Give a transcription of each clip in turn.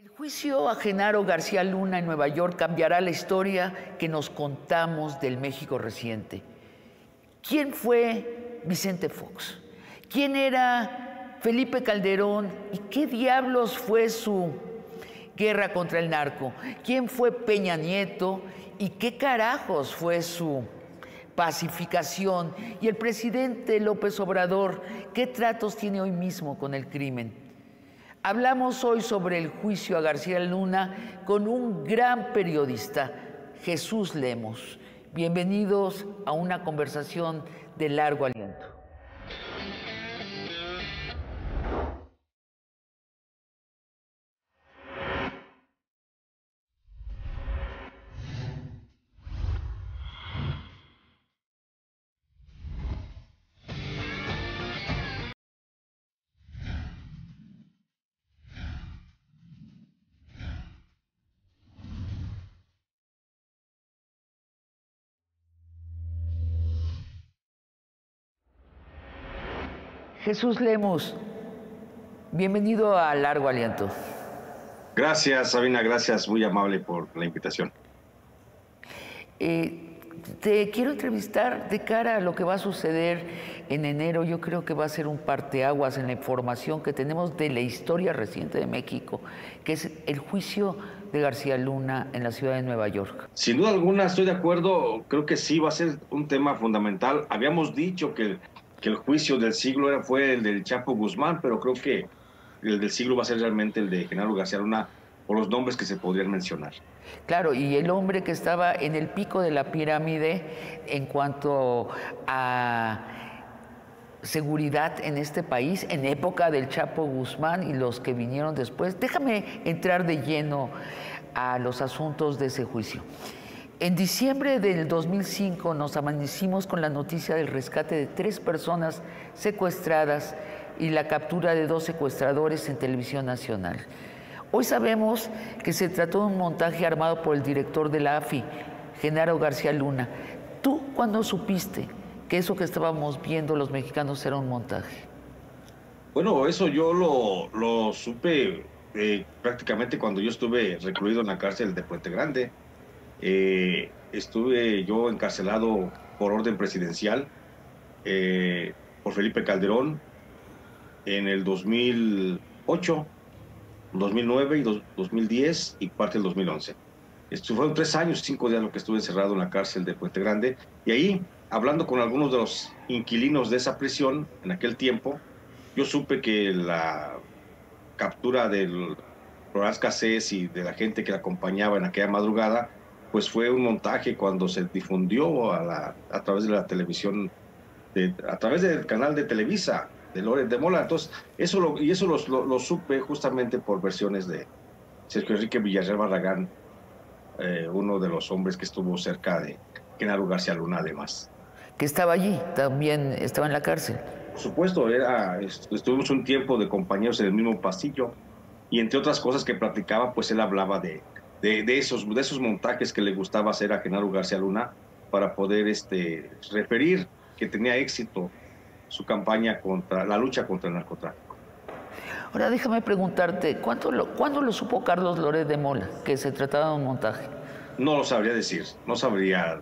El juicio a Genaro García Luna en Nueva York cambiará la historia que nos contamos del México reciente. ¿Quién fue Vicente Fox? ¿Quién era Felipe Calderón? ¿Y qué diablos fue su guerra contra el narco? ¿Quién fue Peña Nieto? ¿Y qué carajos fue su pacificación? Y el presidente López Obrador, ¿qué tratos tiene hoy mismo con el crimen? Hablamos hoy sobre el juicio a García Luna con un gran periodista, Jesús Lemos. Bienvenidos a una conversación de largo aliento. Jesús Lemos, bienvenido a Largo Aliento. Gracias, Sabina, gracias, muy amable por la invitación. Eh, te quiero entrevistar de cara a lo que va a suceder en enero. Yo creo que va a ser un parteaguas en la información que tenemos de la historia reciente de México, que es el juicio de García Luna en la ciudad de Nueva York. Sin duda alguna, estoy de acuerdo. Creo que sí va a ser un tema fundamental. Habíamos dicho que que el juicio del siglo era, fue el del Chapo Guzmán, pero creo que el del siglo va a ser realmente el de Genaro García Luna por los nombres que se podrían mencionar. Claro, y el hombre que estaba en el pico de la pirámide en cuanto a seguridad en este país en época del Chapo Guzmán y los que vinieron después. Déjame entrar de lleno a los asuntos de ese juicio. En diciembre del 2005 nos amanecimos con la noticia del rescate de tres personas secuestradas y la captura de dos secuestradores en televisión nacional. Hoy sabemos que se trató de un montaje armado por el director de la AFI, Genaro García Luna. ¿Tú cuándo supiste que eso que estábamos viendo los mexicanos era un montaje? Bueno, eso yo lo, supe eh, prácticamente cuando yo estuve recluido en la cárcel de Puente Grande eh, estuve yo encarcelado por orden presidencial eh, por Felipe Calderón en el 2008, 2009 y 2010 y parte del 2011. Esto fueron tres años, cinco días lo que estuve encerrado en la cárcel de Puente Grande y ahí, hablando con algunos de los inquilinos de esa prisión en aquel tiempo, yo supe que la captura del Florás Casés y de la gente que la acompañaba en aquella madrugada pues fue un montaje cuando se difundió a, a través de la televisión, a través del canal de Televisa, de Loret de Mola. Entonces, eso lo, y eso lo, supe justamente por versiones de Sergio Enrique Villarreal Barragán, eh, uno de los hombres que estuvo cerca de Genaro García Luna, además. Que estaba allí, también estaba en la cárcel. Por supuesto, era, estuvimos un tiempo de compañeros en el mismo pasillo y entre otras cosas que platicaba, pues él hablaba de, de, esos, de esos montajes que le gustaba hacer a Genaro García Luna para poder este, referir que tenía éxito su campaña contra la lucha contra el narcotráfico. Ahora déjame preguntarte, ¿cuándo lo, ¿cuándo lo supo Carlos Loret de Mola que se trataba de un montaje? No lo sabría decir, no sabría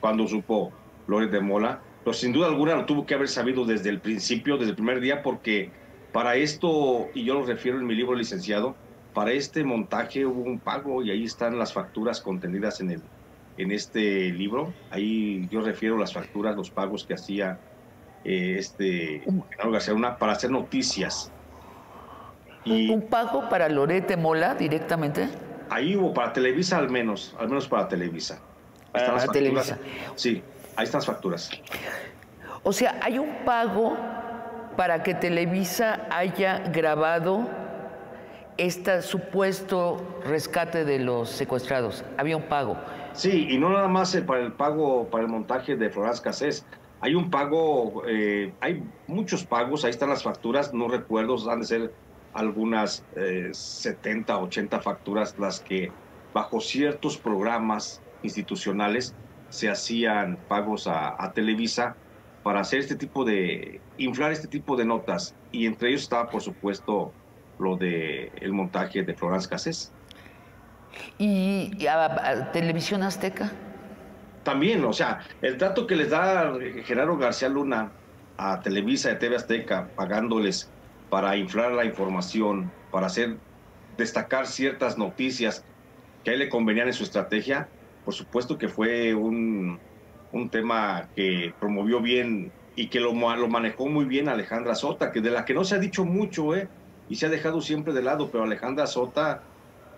cuándo supo Loret de Mola, pero sin duda alguna lo tuvo que haber sabido desde el principio, desde el primer día, porque para esto, y yo lo refiero en mi libro licenciado, para este montaje hubo un pago y ahí están las facturas contenidas en, el, en este libro. Ahí yo refiero las facturas, los pagos que hacía eh, este García una para hacer noticias. Y ¿Un pago para Lorete Mola directamente? Ahí hubo, para Televisa al menos, al menos para Televisa. para Televisa. Sí, ahí están las facturas. O sea, hay un pago para que Televisa haya grabado este supuesto rescate de los secuestrados? Había un pago. Sí, y no nada más para el pago, para el montaje de Florás Casés. Hay un pago, eh, hay muchos pagos, ahí están las facturas, no recuerdo, han de ser algunas 70, eh, 80 facturas las que bajo ciertos programas institucionales se hacían pagos a, a Televisa para hacer este tipo de, inflar este tipo de notas. Y entre ellos estaba, por supuesto, lo de el montaje de Florence Cassés. ¿Y a, Televisión Azteca? También, o sea, el trato que les da Gerardo García Luna a Televisa y TV Azteca, pagándoles para inflar la información, para hacer destacar ciertas noticias que a él le convenían en su estrategia, por supuesto que fue un, un tema que promovió bien y que lo, lo, manejó muy bien Alejandra Sota, que de la que no se ha dicho mucho, ¿eh? Y se ha dejado siempre de lado, pero Alejandra Sota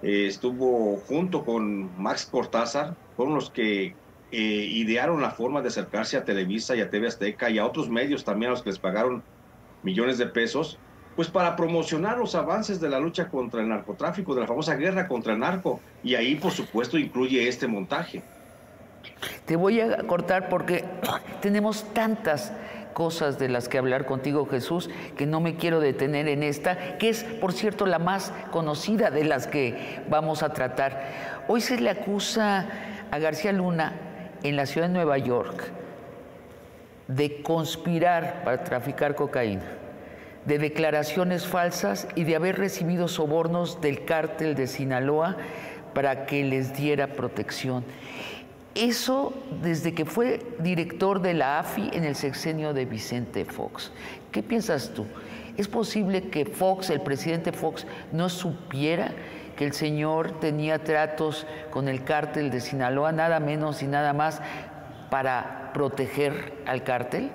eh, estuvo junto con Max Cortázar, fueron los que eh, idearon la forma de acercarse a Televisa y a TV Azteca y a otros medios también a los que les pagaron millones de pesos, pues para promocionar los avances de la lucha contra el narcotráfico, de la famosa guerra contra el narco. Y ahí, por supuesto, incluye este montaje. Te voy a cortar porque tenemos tantas cosas de las que hablar contigo, Jesús, que no me quiero detener en esta, que es, por cierto, la más conocida de las que vamos a tratar. Hoy se le acusa a García Luna en la ciudad de Nueva York de conspirar para traficar cocaína, de declaraciones falsas y de haber recibido sobornos del cártel de Sinaloa para que les diera protección. Eso desde que fue director de la AFI en el sexenio de Vicente Fox. ¿Qué piensas tú? ¿Es posible que Fox, el presidente Fox, no supiera que el señor tenía tratos con el cártel de Sinaloa, nada menos y nada más, para proteger al cártel?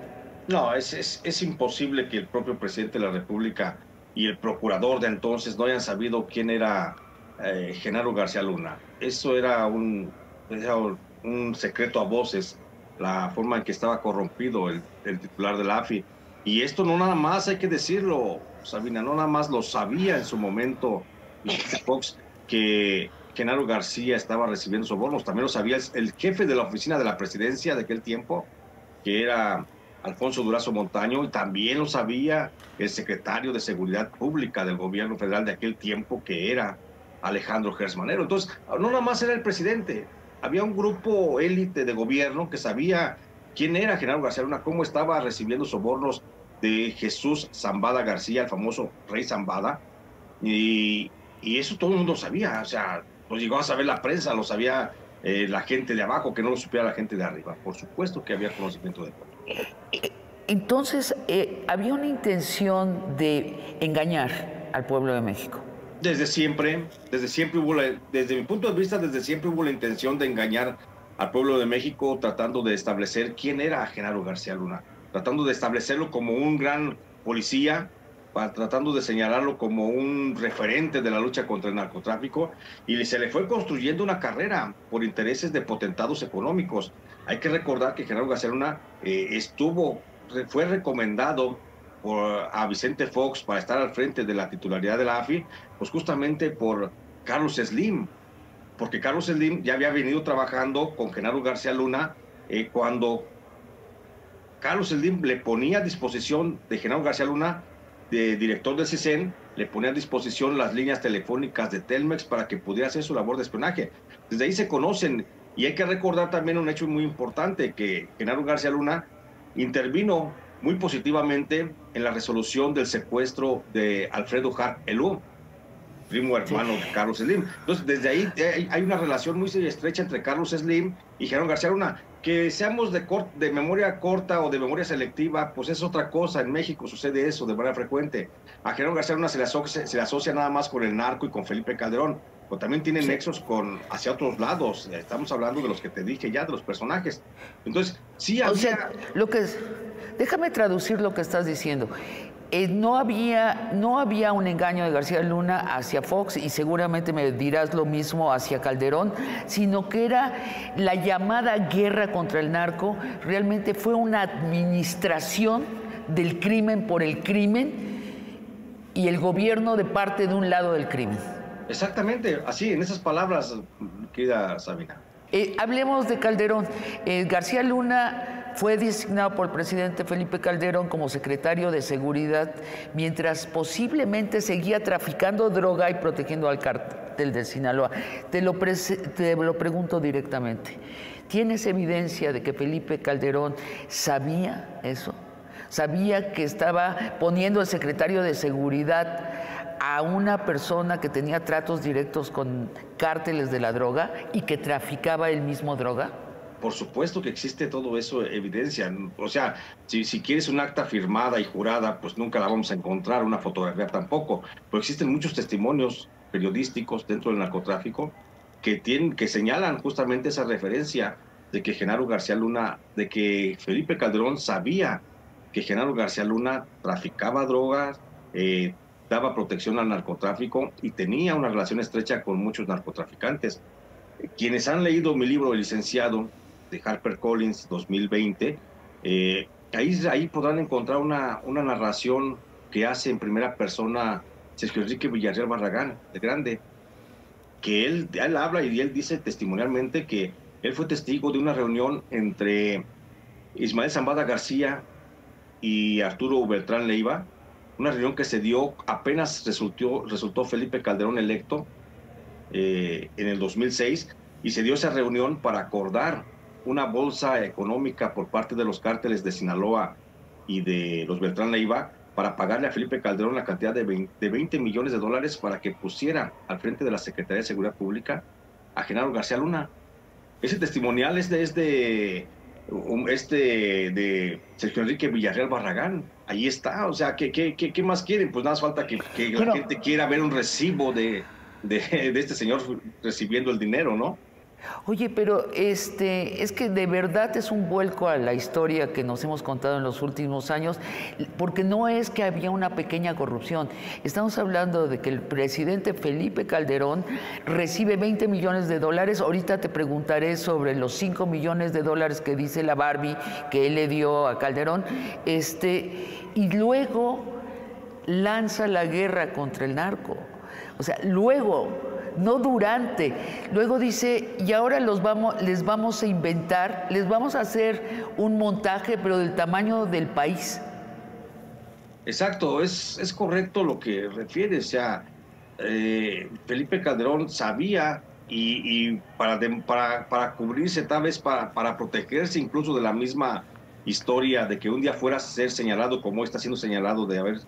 No, es, imposible que el propio presidente de la República y el procurador de entonces no hayan sabido quién era eh, Genaro García Luna. Eso era un, un secreto a voces la forma en que estaba corrompido el, titular de la AFI. Y esto no nada más hay que decirlo, Sabina, no nada más lo sabía en su momento Fox que Genaro García estaba recibiendo sobornos, también lo sabía el jefe de la oficina de la presidencia de aquel tiempo, que era Alfonso Durazo Montaño, y también lo sabía el secretario de Seguridad Pública del gobierno federal de aquel tiempo, que era Alejandro Gersmanero. Entonces, no nada más era el presidente, había un grupo élite de gobierno que sabía quién era Genaro García Luna, cómo estaba recibiendo sobornos de Jesús Zambada García, el famoso rey Zambada, y, eso todo el mundo sabía, o sea, lo llegó a saber la prensa, lo sabía eh, la gente de abajo, que no lo supiera la gente de arriba. Por supuesto que había conocimiento de todo. Entonces, eh, había una intención de engañar al pueblo de México desde siempre, desde siempre hubo, desde mi punto de vista, desde siempre hubo la intención de engañar al pueblo de México tratando de establecer quién era Genaro García Luna, tratando de establecerlo como un gran policía, tratando de señalarlo como un referente de la lucha contra el narcotráfico y se le fue construyendo una carrera por intereses de potentados económicos. Hay que recordar que Genaro García Luna eh, estuvo, fue recomendado a Vicente Fox para estar al frente de la titularidad de la AFI, pues justamente por Carlos Slim, porque Carlos Slim ya había venido trabajando con Genaro García Luna eh, cuando Carlos Slim le ponía a disposición de Genaro García Luna, de director del CISEN, le ponía a disposición las líneas telefónicas de Telmex para que pudiera hacer su labor de espionaje. Desde ahí se conocen y hay que recordar también un hecho muy importante, que Genaro García Luna intervino muy positivamente en la resolución del secuestro de Alfredo Hart Elú, primo hermano de Carlos Slim. Entonces, desde ahí hay una relación muy estrecha entre Carlos Slim y Gerón García Luna. Que seamos de, de memoria corta o de memoria selectiva, pues es otra cosa. En México sucede eso de manera frecuente. A Gerón García Luna se le, asocia, se le asocia nada más con el narco y con Felipe Calderón, pero también tiene nexos con, hacia otros lados. Estamos hablando de los que te dije ya, de los personajes. Entonces, sí había... O sea, lo que es Déjame traducir lo que estás diciendo. Eh, no, había, no había un engaño de García Luna hacia Fox y seguramente me dirás lo mismo hacia Calderón, sino que era la llamada guerra contra el narco, realmente fue una administración del crimen por el crimen y el gobierno de parte de un lado del crimen. Exactamente, así, en esas palabras, querida Sabina. Eh, hablemos de Calderón. Eh, García Luna fue designado por el presidente Felipe Calderón como secretario de Seguridad mientras posiblemente seguía traficando droga y protegiendo al cártel de Sinaloa. Te lo, te lo pregunto directamente. ¿Tienes evidencia de que Felipe Calderón sabía eso? ¿Sabía que estaba poniendo al secretario de Seguridad a una persona que tenía tratos directos con cárteles de la droga y que traficaba el mismo droga? Por supuesto que existe todo eso, evidencia. O sea, si, si quieres un acta firmada y jurada, pues nunca la vamos a encontrar, una fotografía tampoco. Pero existen muchos testimonios periodísticos dentro del narcotráfico que, tienen, que señalan justamente esa referencia de que Genaro García Luna, de que Felipe Calderón sabía que Genaro García Luna traficaba drogas, eh, daba protección al narcotráfico y tenía una relación estrecha con muchos narcotraficantes. Quienes han leído mi libro, El licenciado, de Harper Collins 2020, eh, ahí, ahí podrán encontrar una, una narración que hace en primera persona Sergio Enrique Villarreal Barragán, de Grande, que él, él habla y él dice testimonialmente que él fue testigo de una reunión entre Ismael Zambada García y Arturo Beltrán Leiva, una reunión que se dio apenas resultó, resultó Felipe Calderón electo eh, en el 2006 y se dio esa reunión para acordar una bolsa económica por parte de los cárteles de Sinaloa y de los Beltrán Leiva para pagarle a Felipe Calderón la cantidad de 20, millones de dólares para que pusiera al frente de la Secretaría de Seguridad Pública a Genaro García Luna. Ese testimonial es de, este, de Sergio Enrique Villarreal Barragán. Ahí está. O sea, ¿qué, qué, qué, más quieren? Pues nada más falta que, la gente quiera ver un recibo de, de, de este señor recibiendo el dinero, ¿no? Oye, pero este, es que de verdad es un vuelco a la historia que nos hemos contado en los últimos años, porque no es que había una pequeña corrupción. Estamos hablando de que el presidente Felipe Calderón recibe 20 millones de dólares. Ahorita te preguntaré sobre los 5 millones de dólares que dice la Barbie que él le dio a Calderón. Este, y luego lanza la guerra contra el narco. O sea, luego no durante. Luego dice, y ahora los vamos, les vamos a inventar, les vamos a hacer un montaje, pero del tamaño del país. Exacto, es, es correcto lo que refiere. O sea, eh, Felipe Calderón sabía y, para, para, para, cubrirse, tal vez para, para protegerse incluso de la misma historia de que un día fuera a ser señalado como está siendo señalado de haber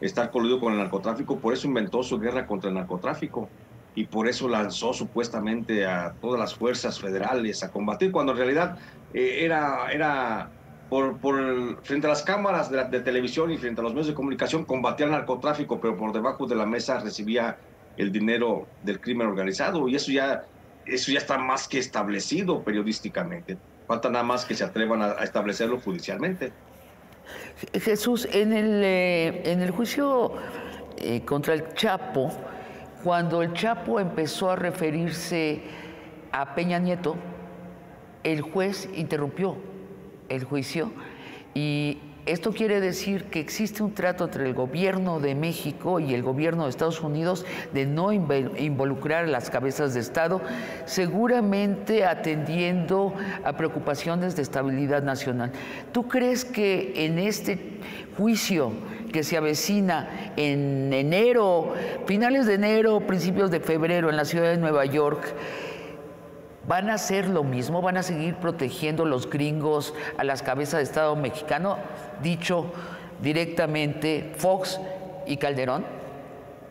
estar coludido con el narcotráfico, por eso inventó su guerra contra el narcotráfico y por eso lanzó supuestamente a todas las fuerzas federales a combatir, cuando en realidad eh, era, era por, frente a las cámaras de, de, televisión y frente a los medios de comunicación combatía el narcotráfico, pero por debajo de la mesa recibía el dinero del crimen organizado y eso ya, eso ya está más que establecido periodísticamente. Falta nada más que se atrevan a, establecerlo judicialmente. Jesús, en el, eh, en el juicio eh, contra el Chapo, cuando el Chapo empezó a referirse a Peña Nieto, el juez interrumpió el juicio y esto quiere decir que existe un trato entre el gobierno de México y el gobierno de Estados Unidos de no involucrar a las cabezas de Estado, seguramente atendiendo a preocupaciones de estabilidad nacional. ¿Tú crees que en este juicio que se avecina en enero, finales de enero, principios de febrero en la ciudad de Nueva York, ¿van a hacer lo mismo? ¿Van a seguir protegiendo los gringos a las cabezas de Estado mexicano? Dicho directamente Fox y Calderón.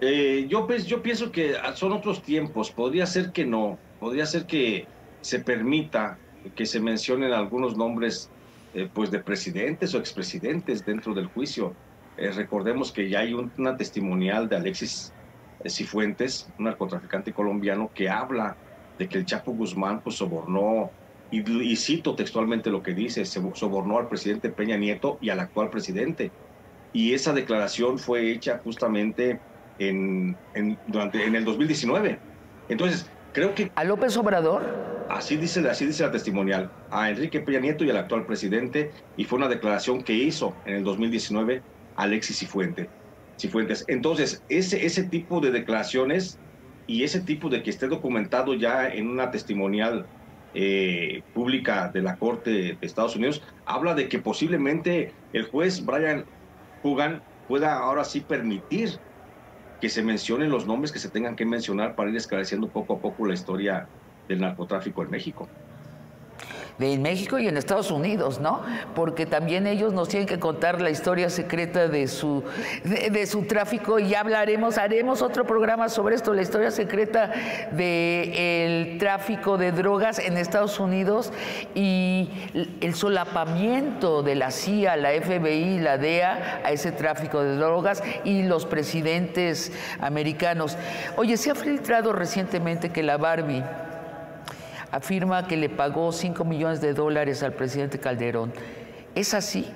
Eh, yo, pues, yo pienso que son otros tiempos. Podría ser que no. Podría ser que se permita que se mencionen algunos nombres eh, pues de presidentes o expresidentes dentro del juicio. Eh, recordemos que ya hay una testimonial de Alexis Cifuentes, un narcotraficante colombiano, que habla de que el Chapo Guzmán pues, sobornó, y, cito textualmente lo que dice, sobornó al presidente Peña Nieto y al actual presidente. Y esa declaración fue hecha justamente en, durante, en el 2019. Entonces, creo que... ¿A López Obrador? Así dice, así dice la testimonial. A Enrique Peña Nieto y al actual presidente. Y fue una declaración que hizo en el 2019 Alexis Cifuentes. Entonces, ese, ese tipo de declaraciones y ese tipo de que esté documentado ya en una testimonial eh, pública de la Corte de Estados Unidos, habla de que posiblemente el juez Brian Hugan pueda ahora sí permitir que se mencionen los nombres que se tengan que mencionar para ir esclareciendo poco a poco la historia del narcotráfico en México. En México y en Estados Unidos, ¿no? Porque también ellos nos tienen que contar la historia secreta de su, de, su tráfico y ya hablaremos, haremos otro programa sobre esto, la historia secreta del tráfico de drogas en Estados Unidos y el solapamiento de la CIA, la FBI, la DEA a ese tráfico de drogas y los presidentes americanos. Oye, se ha filtrado recientemente que la Barbie afirma que le pagó 5 millones de dólares al presidente Calderón. ¿Es así?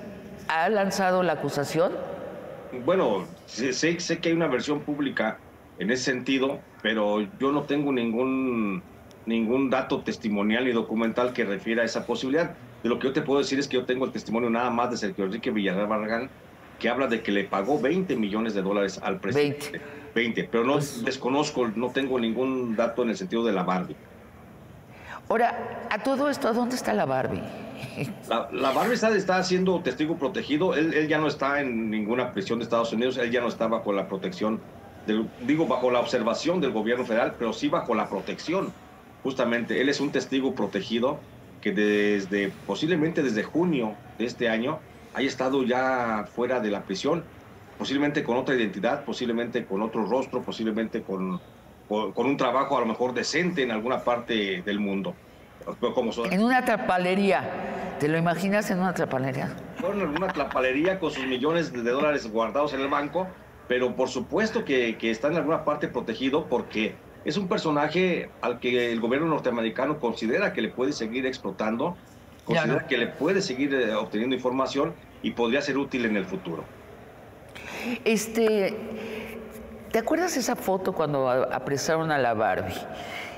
¿Ha lanzado la acusación? Bueno, sé, sé que hay una versión pública en ese sentido, pero yo no tengo ningún, ningún dato testimonial ni documental que refiera a esa posibilidad. De lo que yo te puedo decir es que yo tengo el testimonio nada más de Sergio Enrique Villarreal Barragán, que habla de que le pagó 20 millones de dólares al presidente. 20. 20 pero no pues desconozco, no tengo ningún dato en el sentido de la Barbie. Ahora, a todo esto, ¿a dónde está la Barbie? La, Barbie está, está siendo testigo protegido. Él, ya no está en ninguna prisión de Estados Unidos. Él ya no está bajo la protección, digo, bajo la observación del gobierno federal, pero sí bajo la protección. Justamente, él es un testigo protegido que desde, posiblemente desde junio de este año, haya estado ya fuera de la prisión, posiblemente con otra identidad, posiblemente con otro rostro, posiblemente con con un trabajo a lo mejor decente en alguna parte del mundo. Como En una trapalería. ¿Te lo imaginas en una trapalería? Bueno, en una trapalería con sus millones de dólares guardados en el banco, pero por supuesto que, que está en alguna parte protegido porque es un personaje al que el gobierno norteamericano considera que le puede seguir explotando, considera que le puede seguir eh, obteniendo información y podría ser útil en el futuro. Este, ¿Te acuerdas esa foto cuando apresaron a la Barbie?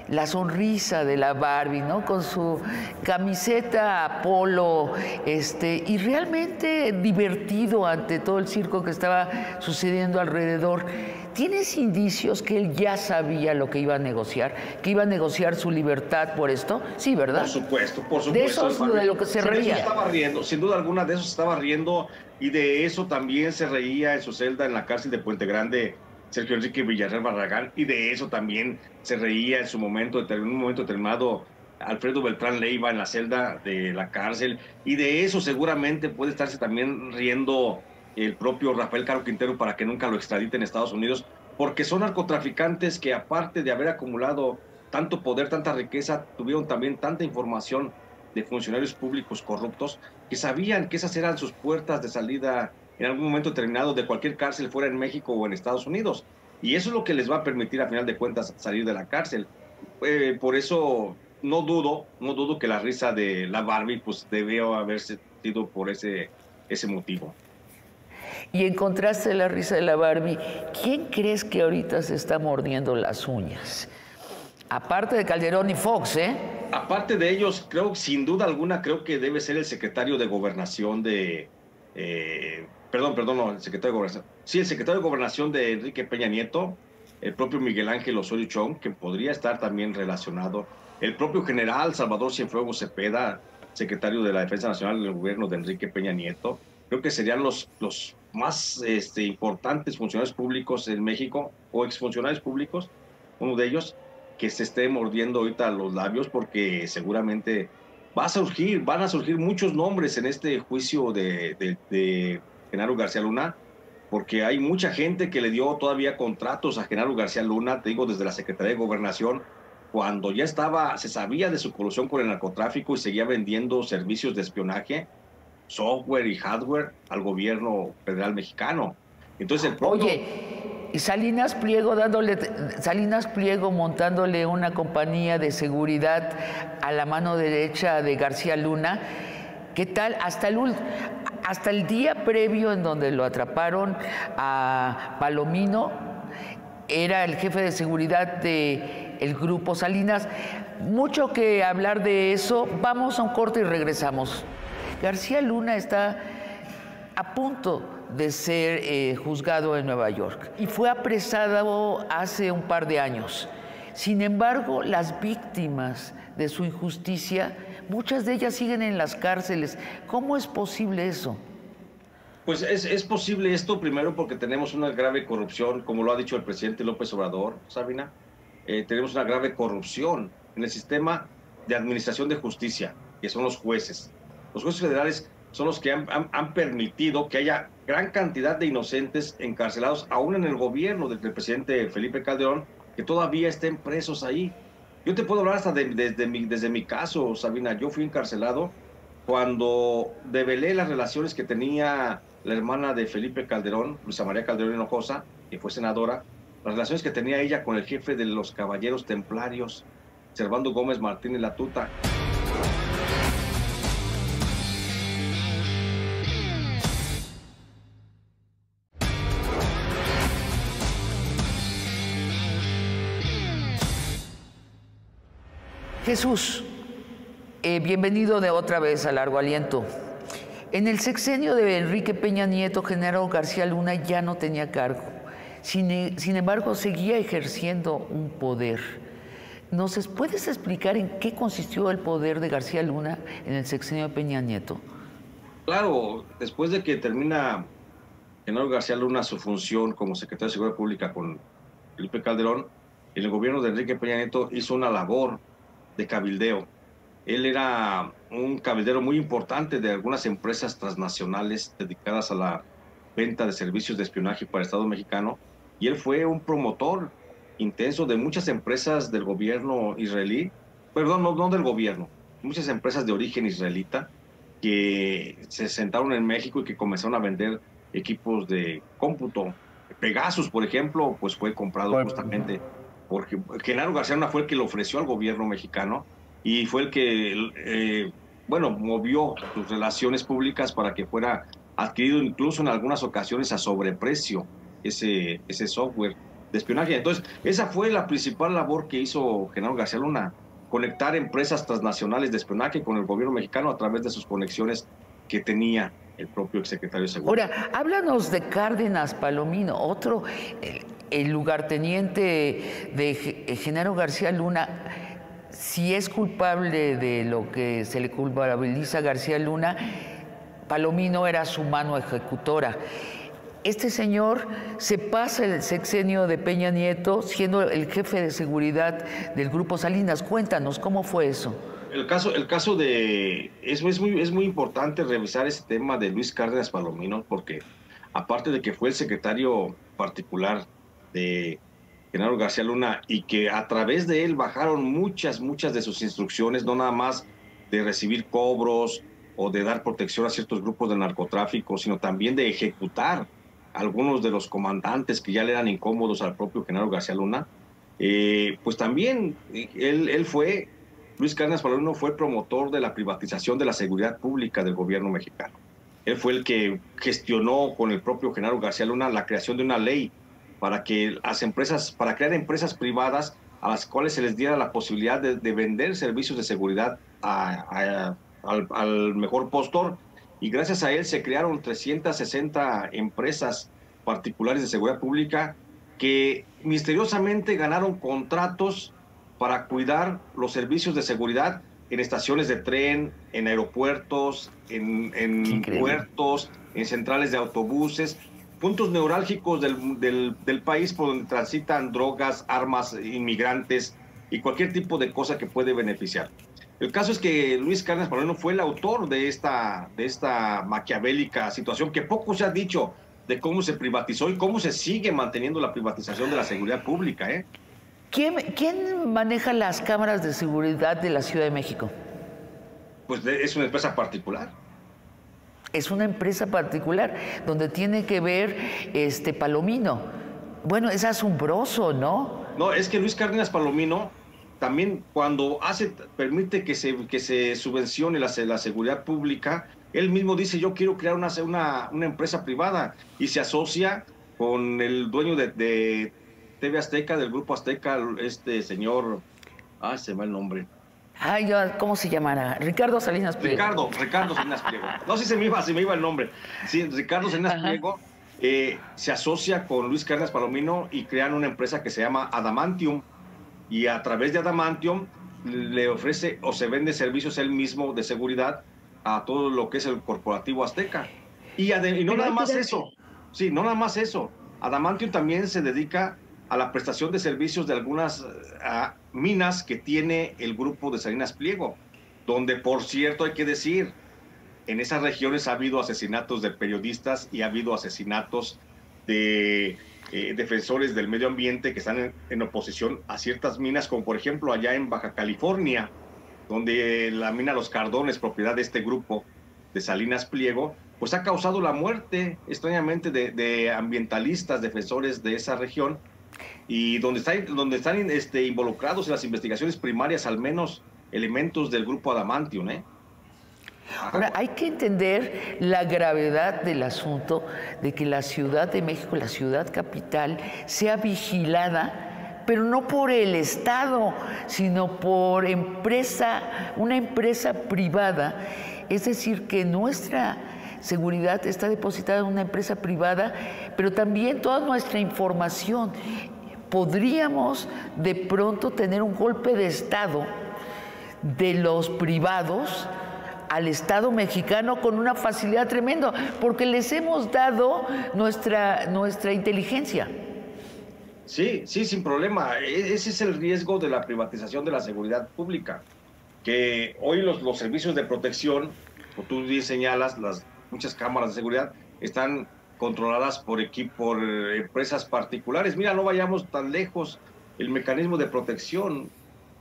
La sonrisa de la Barbie, ¿no? Con su camiseta polo, este, y realmente divertido ante todo el circo que estaba sucediendo alrededor. ¿Tienes indicios que él ya sabía lo que iba a negociar? ¿Que iba a negociar su libertad por esto? Sí, ¿verdad? Por supuesto, por supuesto. De eso es de lo que se reía. estaba riendo, sin duda alguna de eso se estaba riendo y de eso también se reía en su celda en la cárcel de Puente Grande Sergio Enrique Villarreal Barragán, y de eso también se reía en su momento, en un momento determinado, Alfredo Beltrán Leiva en la celda de la cárcel, y de eso seguramente puede estarse también riendo el propio Rafael Caro Quintero para que nunca lo extradite en Estados Unidos, porque son narcotraficantes que aparte de haber acumulado tanto poder, tanta riqueza, tuvieron también tanta información de funcionarios públicos corruptos que sabían que esas eran sus puertas de salida en algún momento determinado de cualquier cárcel fuera en México o en Estados Unidos. Y eso es lo que les va a permitir a final de cuentas salir de la cárcel. Eh, por eso no dudo, no dudo que la risa de la Barbie pues debió haberse sido por ese, ese motivo. Y en contraste de la risa de la Barbie, ¿quién crees que ahorita se está mordiendo las uñas? Aparte de Calderón y Fox, ¿eh? Aparte de ellos, creo, sin duda alguna, creo que debe ser el secretario de Gobernación de, eh, perdón, perdón, no, el secretario de Gobernación. Sí, el secretario de Gobernación de Enrique Peña Nieto, el propio Miguel Ángel Osorio Chong, que podría estar también relacionado, el propio general Salvador Cienfuegos Cepeda, secretario de la Defensa Nacional del gobierno de Enrique Peña Nieto, creo que serían los, los más este, importantes funcionarios públicos en México o exfuncionarios públicos, uno de ellos, que se esté mordiendo ahorita los labios porque seguramente va a surgir, van a surgir muchos nombres en este juicio de Genaro García Luna, porque hay mucha gente que le dio todavía contratos a Genaro García Luna, te digo, desde la Secretaría de Gobernación, cuando ya estaba, se sabía de su colusión con el narcotráfico y seguía vendiendo servicios de espionaje, software y hardware al gobierno federal mexicano. Entonces Oye, y Salinas Pliego dándole, Salinas Pliego montándole una compañía de seguridad a la mano derecha de García Luna, ¿qué tal? Hasta el, hasta el día previo en donde lo atraparon a Palomino, era el jefe de seguridad del el grupo Salinas. Mucho que hablar de eso. Vamos a un corte y regresamos. García Luna está a punto de ser eh, juzgado en Nueva York y fue apresado hace un par de años. Sin embargo, las víctimas de su injusticia Muchas de ellas siguen en las cárceles. ¿Cómo es posible eso? Pues es, posible esto primero porque tenemos una grave corrupción, como lo ha dicho el presidente López Obrador, Sabina. Eh, tenemos una grave corrupción en el sistema de administración de justicia. que son los jueces. Los jueces federales son los que han, han, permitido que haya gran cantidad de inocentes encarcelados, aún en el gobierno del, presidente Felipe Calderón, que todavía estén presos ahí. Yo te puedo hablar hasta desde, mi, desde mi caso, Sabina. Yo fui encarcelado cuando develé las relaciones que tenía la hermana de Felipe Calderón, Luisa María Calderón Hinojosa, que fue senadora, las relaciones que tenía ella con el jefe de los caballeros templarios, Servando Gómez Martínez Latuta. Jesús, eh, bienvenido de otra vez a Largo Aliento. En el sexenio de Enrique Peña Nieto, Genaro García Luna ya no tenía cargo. Sin, e, sin embargo, seguía ejerciendo un poder. ¿Nos puedes explicar en qué consistió el poder de García Luna en el sexenio de Peña Nieto? Claro, después de que termina Genaro García Luna su función como secretario de Seguridad Pública con Felipe Calderón, el gobierno de Enrique Peña Nieto hizo una labor de cabildeo. Él era un cabildero muy importante de algunas empresas transnacionales dedicadas a la venta de servicios de espionaje para el Estado mexicano y él fue un promotor intenso de muchas empresas del gobierno israelí, perdón, no, no del gobierno, muchas empresas de origen israelita que se sentaron en México y que comenzaron a vender equipos de cómputo. Pegasus, por ejemplo, pues fue comprado justamente porque Genaro García Luna fue el que lo ofreció al gobierno mexicano y fue el que, eh, bueno, movió sus relaciones públicas para que fuera adquirido incluso en algunas ocasiones a sobreprecio ese, ese software de espionaje. Entonces, esa fue la principal labor que hizo Genaro García Luna, conectar empresas transnacionales de espionaje con el gobierno mexicano a través de sus conexiones que tenía el propio exsecretario de Seguridad. Ahora, háblanos de Cárdenas Palomino, otro, el lugarteniente de Genaro García Luna, si es culpable de lo que se le culpabiliza a García Luna, Palomino era su mano ejecutora. Este señor se pasa el sexenio de Peña Nieto siendo el jefe de seguridad del Grupo Salinas. Cuéntanos, ¿cómo fue eso? El caso, el caso de... Es, muy, es muy importante revisar ese tema de Luis Cárdenas Palomino porque aparte de que fue el secretario particular de Genaro García Luna y que a través de él bajaron muchas, muchas de sus instrucciones, no nada más de recibir cobros o de dar protección a ciertos grupos de narcotráfico, sino también de ejecutar algunos de los comandantes que ya le eran incómodos al propio Genaro García Luna. Eh, pues también él, él fue, Luis Cárdenas Palomino fue promotor de la privatización de la seguridad pública del gobierno mexicano. Él fue el que gestionó con el propio Genaro García Luna la creación de una ley para que las empresas, para crear empresas privadas a las cuales se les diera la posibilidad de, vender servicios de seguridad al, al, mejor postor. Y gracias a él se crearon 360 empresas particulares de seguridad pública que misteriosamente ganaron contratos para cuidar los servicios de seguridad en estaciones de tren, en aeropuertos, en, en puertos, en centrales de autobuses puntos neurálgicos del, del, país por donde transitan drogas, armas, inmigrantes y cualquier tipo de cosa que puede beneficiar. El caso es que Luis Cárdenas Palomino fue el autor de esta, de esta maquiavélica situación que poco se ha dicho de cómo se privatizó y cómo se sigue manteniendo la privatización de la seguridad pública. ¿eh? ¿Quién, ¿Quién maneja las cámaras de seguridad de la Ciudad de México? Pues es una empresa particular es una empresa particular donde tiene que ver este Palomino. Bueno, es asombroso, ¿no? No, es que Luis Cárdenas Palomino también cuando hace, permite que se, que se subvencione la, la seguridad pública, él mismo dice, yo quiero crear una, una, una empresa privada y se asocia con el dueño de, de, TV Azteca, del Grupo Azteca, este señor, ah, se va el nombre, Ay, ¿cómo se llamará? Ricardo Salinas Pliego. Ricardo, Ricardo Salinas Pliego. No sé si se me iba, si me iba el nombre. Sí, Ricardo Salinas Pliego eh, se asocia con Luis Cárdenas Palomino y crean una empresa que se llama Adamantium. Y a través de Adamantium le ofrece o se vende servicios él mismo de seguridad a todo lo que es el corporativo azteca. Y, y no nada más eso. Sí, no nada más eso. Adamantium también se dedica a la prestación de servicios de algunas minas que tiene el grupo de Salinas Pliego. donde por cierto hay que decir, en esas regiones ha habido asesinatos de periodistas y ha habido asesinatos de eh, defensores del medio ambiente que están en, oposición a ciertas minas, como por ejemplo allá en Baja California, donde la mina Los Cardones, propiedad de este grupo de Salinas Pliego, pues ha causado la muerte, extrañamente, de, ambientalistas, defensores de esa región, y donde, están, este, involucrados en las investigaciones primarias al menos elementos del grupo Adamantium, ¿eh? Ahora, hay que entender la gravedad del asunto de que la Ciudad de México, la ciudad capital, sea vigilada, pero no por el Estado, sino por empresa, una empresa privada. Es decir, que nuestra seguridad está depositada en una empresa privada, pero también toda nuestra información. Podríamos de pronto tener un golpe de Estado de los privados al Estado mexicano con una facilidad tremenda, porque les hemos dado nuestra, nuestra inteligencia. Sí, sí, sin problema. E, ese es el riesgo de la privatización de la seguridad pública, que hoy los, los servicios de protección, como tú señalas, las muchas cámaras de seguridad están controladas por, por empresas particulares. Mira, no vayamos tan lejos. El mecanismo de protección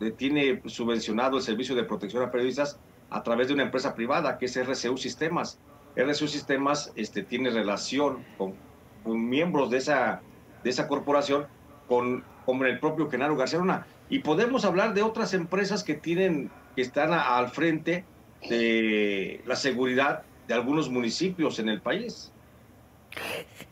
eh, tiene subvencionado el servicio de protección a periodistas a través de una empresa privada que es RCU Sistemas. RCU Sistemas este, tiene relación con, miembros de esa, de esa corporación con, con el propio Genaro García Luna. Y podemos hablar de otras empresas que tienen, que están al frente de la seguridad de algunos municipios en el país.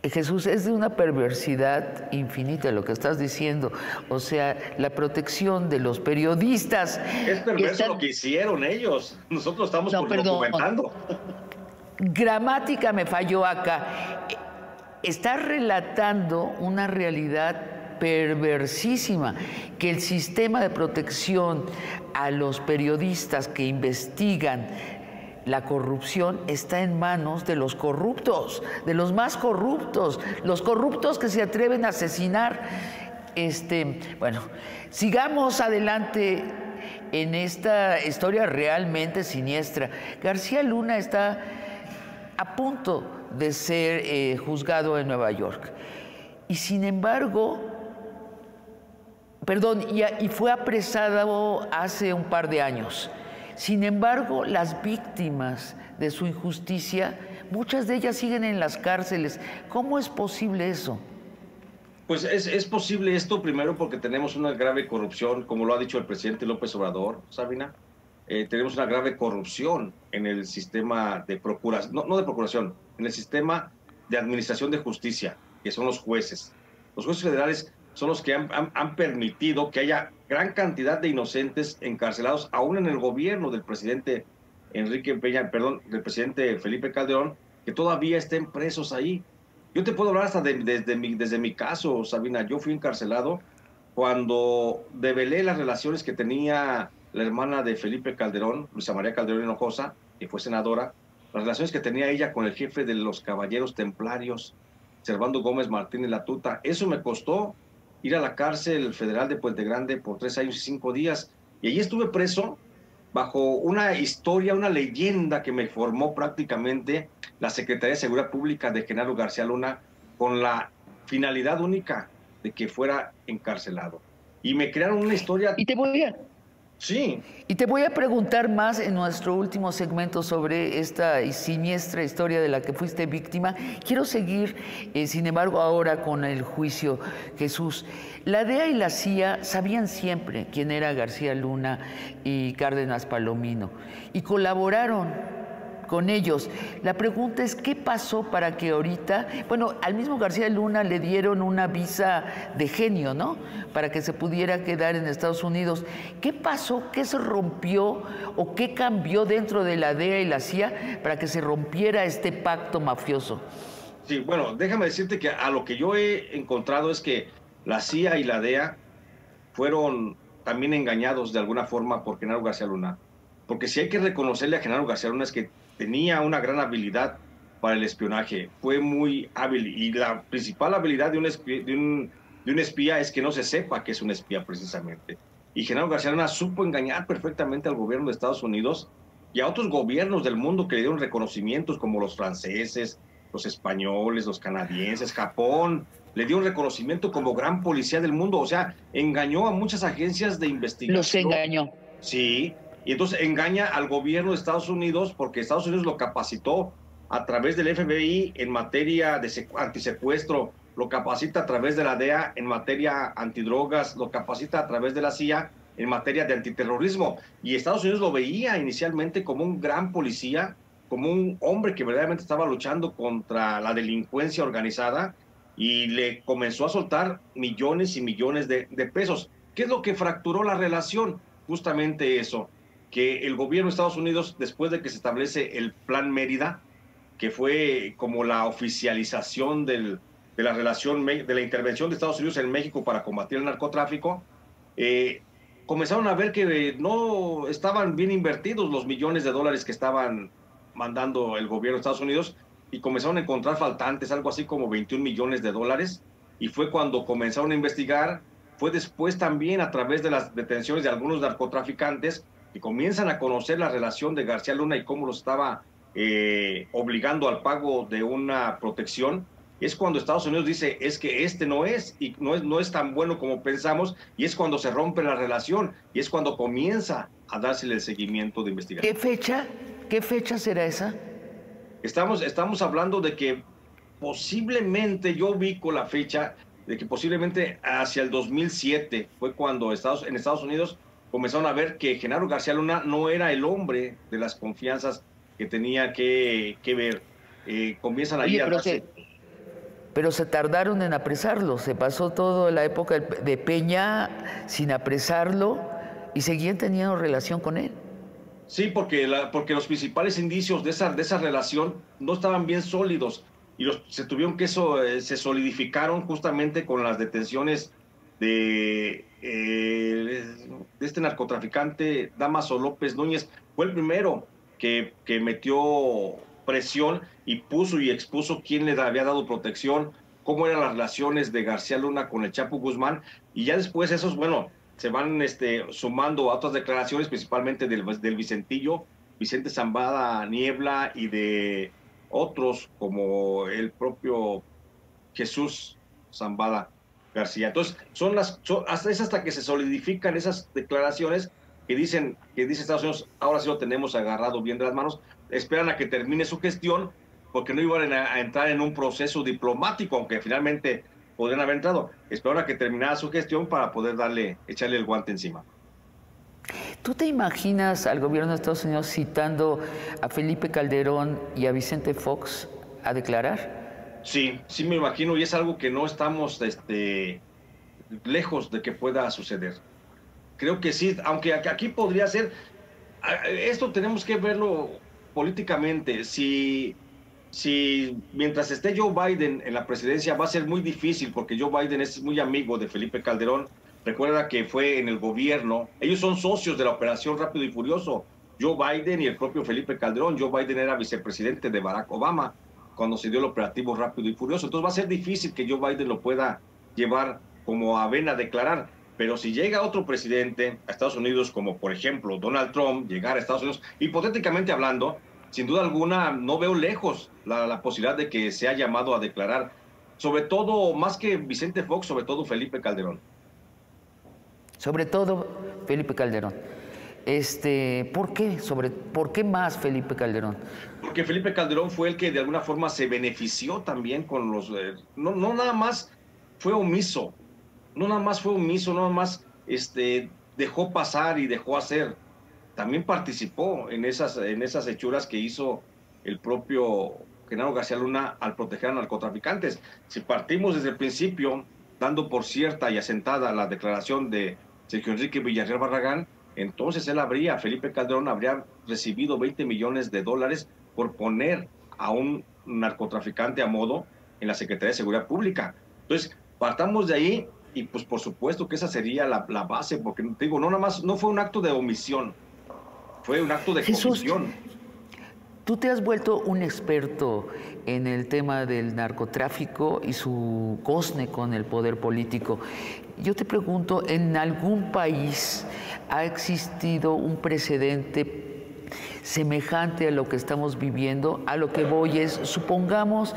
Jesús, es de una perversidad infinita lo que estás diciendo. O sea, la protección de los periodistas. Es perverso lo que hicieron ellos. Nosotros estamos no, documentando. Gramática me falló acá. Está relatando una realidad perversísima, que el sistema de protección a los periodistas que investigan la corrupción está en manos de los corruptos, de los más corruptos, los corruptos que se atreven a asesinar. Este, bueno, sigamos adelante en esta historia realmente siniestra. García Luna está a punto de ser eh, juzgado en Nueva York. Y sin embargo, perdón, y fue apresado hace un par de años. Sin embargo, las víctimas de su injusticia, muchas de ellas siguen en las cárceles. ¿Cómo es posible eso? Pues es, posible esto primero porque tenemos una grave corrupción, como lo ha dicho el presidente López Obrador, Sabina. Eh, tenemos una grave corrupción en el sistema de procuración, no, de procuración, en el sistema de administración de justicia, que son los jueces. Los jueces federales son los que han, permitido que haya gran cantidad de inocentes encarcelados, aún en el gobierno del presidente Enrique Peña, perdón, del presidente Felipe Calderón, que todavía estén presos ahí. Yo te puedo hablar hasta desde, mi, desde mi caso, Sabina. Yo fui encarcelado cuando develé las relaciones que tenía la hermana de Felipe Calderón, Luisa María Calderón Hinojosa, que fue senadora, las relaciones que tenía ella con el jefe de los caballeros templarios, Servando Gómez Martínez Latuta. Eso me costó ir a la cárcel federal de Puente Grande por tres años y cinco días. Y allí estuve preso bajo una historia, una leyenda que me formó prácticamente la Secretaría de Seguridad Pública de Genaro García Luna con la finalidad única de que fuera encarcelado. Y me crearon una historia... Y te voy a, Sí. Y te voy a preguntar más en nuestro último segmento sobre esta siniestra historia de la que fuiste víctima. Quiero seguir, eh, sin embargo, ahora con el juicio, Jesús. La DEA y la CIA sabían siempre quién era García Luna y Cárdenas Palomino y colaboraron con ellos. La pregunta es, ¿qué pasó para que ahorita, bueno, al mismo García Luna le dieron una visa de genio, ¿no? Para que se pudiera quedar en Estados Unidos. ¿Qué pasó? ¿Qué se rompió o qué cambió dentro de la DEA y la CIA para que se rompiera este pacto mafioso? Sí, bueno, déjame decirte que a lo que yo he encontrado es que la CIA y la DEA fueron también engañados de alguna forma por Genaro García Luna. Porque si hay que reconocerle a Genaro García Luna es que tenía una gran habilidad para el espionaje, fue muy hábil y la principal habilidad de un, espía, de un, espía es que no se sepa que es un espía precisamente. y Genaro García Luna supo engañar perfectamente al gobierno de Estados Unidos y a otros gobiernos del mundo que le dieron reconocimientos como los franceses, los españoles, los canadienses, Japón, le dio un reconocimiento como gran policía del mundo, o sea, engañó a muchas agencias de investigación. Los engañó. Sí, y entonces engaña al gobierno de Estados Unidos porque Estados Unidos lo capacitó a través del FBI en materia de antisecuestro, lo capacita a través de la DEA en materia antidrogas, lo capacita a través de la CIA en materia de antiterrorismo. Y Estados Unidos lo veía inicialmente como un gran policía, como un hombre que verdaderamente estaba luchando contra la delincuencia organizada y le comenzó a soltar millones y millones de, pesos. ¿Qué es lo que fracturó la relación? Justamente eso, que el gobierno de Estados Unidos, después de que se establece el Plan Mérida, que fue como la oficialización de la relación, de la intervención de Estados Unidos en México para combatir el narcotráfico, eh, comenzaron a ver que no estaban bien invertidos los millones de dólares que estaban mandando el gobierno de Estados Unidos y comenzaron a encontrar faltantes, algo así como 21 millones de dólares. Y fue cuando comenzaron a investigar, fue después también a través de las detenciones de algunos narcotraficantes que comienzan a conocer la relación de García Luna y cómo los estaba eh, obligando al pago de una protección. Es cuando Estados Unidos dice, es que este no es y no es, no es tan bueno como pensamos, y es cuando se rompe la relación, y es cuando comienza a dársele el seguimiento de investigación. ¿Qué fecha? ¿Qué fecha será esa? Estamos, estamos hablando de que posiblemente, yo ubico la fecha, de que posiblemente hacia el 2007 fue cuando Estados, en Estados Unidos comenzaron a ver que Genaro García Luna no era el hombre de las confianzas que tenía que, que ver. Eh, comienzan ahí a... Pero se, pero se tardaron en apresarlo, se pasó toda la época de Peña sin apresarlo y seguían teniendo relación con él. Sí, porque, la, porque los principales indicios de esa, de esa relación no estaban bien sólidos y los, se tuvieron que eso, eh, se solidificaron justamente con las detenciones de, eh, de este narcotraficante Damaso López Núñez. Fue el primero que, que metió presión y puso y expuso quién le había dado protección, cómo eran las relaciones de García Luna con el Chapo Guzmán. Y ya después esos, bueno, se van este, sumando a otras declaraciones, principalmente del, del Vicentillo, Vicente Zambada Niebla y de otros como el propio Jesús Zambada García. Entonces, son las, hasta, es hasta que se solidifican esas declaraciones que dicen, que dice Estados Unidos, ahora sí lo tenemos agarrado bien de las manos, esperan a que termine su gestión, porque no iban a entrar en un proceso diplomático, aunque finalmente podrían haber entrado. Espero a que terminara su gestión para poder darle, echarle el guante encima. ¿Tú te imaginas al gobierno de Estados Unidos citando a Felipe Calderón y a Vicente Fox a declarar? Sí, sí me imagino y es algo que no estamos este, lejos de que pueda suceder. Creo que sí, aunque aquí podría ser, esto tenemos que verlo políticamente. Si si mientras esté Joe Biden en la presidencia va a ser muy difícil porque Joe Biden es muy amigo de Felipe Calderón. Recuerda que fue en el gobierno, ellos son socios de la operación Rápido y Furioso, Joe Biden y el propio Felipe Calderón. Joe Biden era vicepresidente de Barack Obama cuando se dio el operativo Rápido y Furioso. Entonces va a ser difícil que Joe Biden lo pueda llevar como a a declarar. Pero si llega otro presidente a Estados Unidos, como por ejemplo Donald Trump, llegar a Estados Unidos, hipotéticamente hablando, sin duda alguna no veo lejos la, posibilidad de que sea llamado a declarar, sobre todo, más que Vicente Fox, sobre todo Felipe Calderón. Sobre todo Felipe Calderón. Este, ¿Por qué? Sobre, ¿Por qué más Felipe Calderón? Porque Felipe Calderón fue el que de alguna forma se benefició también con los... Eh, no, no nada más fue omiso, no nada más fue omiso, no nada más este, dejó pasar y dejó hacer también participó en esas, en esas hechuras que hizo el propio Genaro García Luna al proteger a narcotraficantes. Si partimos desde el principio, dando por cierta y asentada la declaración de Sergio Enrique Villarreal Barragán, entonces él habría, Felipe Calderón habría recibido 20 millones de dólares por poner a un narcotraficante a modo en la Secretaría de Seguridad Pública. Entonces, partamos de ahí y pues por supuesto que esa sería la, la base, porque digo, no nada más, no fue un acto de omisión, fue un acto de Jesús, Tú te has vuelto un experto en el tema del narcotráfico y su cosne con el poder político. yo te pregunto, ¿en algún país ha existido un precedente semejante a lo que estamos viviendo? A lo que voy es, supongamos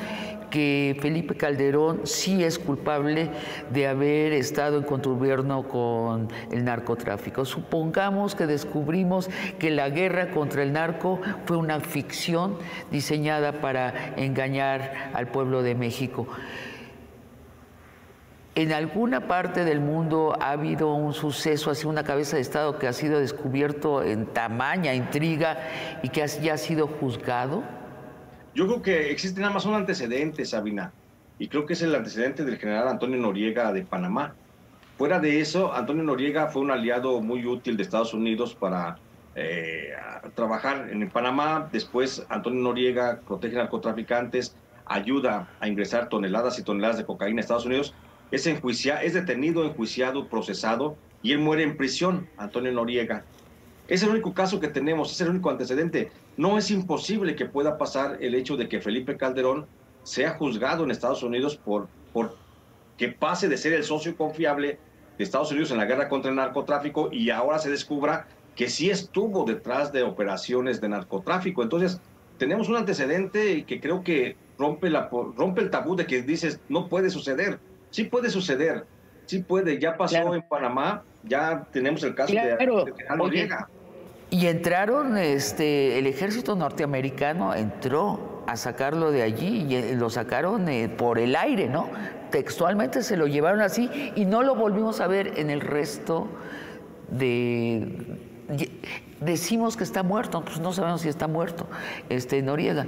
que Felipe Calderón sí es culpable de haber estado en contubierno con el narcotráfico. Supongamos que descubrimos que la guerra contra el narco fue una ficción diseñada para engañar al pueblo de México. En alguna parte del mundo ha habido un suceso, así una cabeza de Estado que ha sido descubierto en tamaña intriga y que ya ha sido juzgado. Yo creo que existe nada más un antecedente, Sabina, y creo que es el antecedente del general Antonio Noriega de Panamá. Fuera de eso, Antonio Noriega fue un aliado muy útil de Estados Unidos para eh, trabajar en Panamá. Después, Antonio Noriega protege narcotraficantes, ayuda a ingresar toneladas y toneladas de cocaína a Estados Unidos. Es, es detenido, enjuiciado, procesado y él muere en prisión, Antonio Noriega. Es el único caso que tenemos, es el único antecedente. No es imposible que pueda pasar el hecho de que Felipe Calderón sea juzgado en Estados Unidos por, por que pase de ser el socio confiable de Estados Unidos en la guerra contra el narcotráfico y ahora se descubra que sí estuvo detrás de operaciones de narcotráfico. Entonces, tenemos un antecedente que creo que rompe, la, rompe el tabú de que dices, no puede suceder. Sí puede suceder, sí puede. Ya pasó en Panamá, ya tenemos el caso de, de y entraron, este, el ejército norteamericano entró a sacarlo de allí y eh, lo sacaron eh, por el aire, ¿no? Textualmente se lo llevaron así y no lo volvimos a ver en el resto de... Decimos que está muerto, pues no sabemos si está muerto, este Noriega.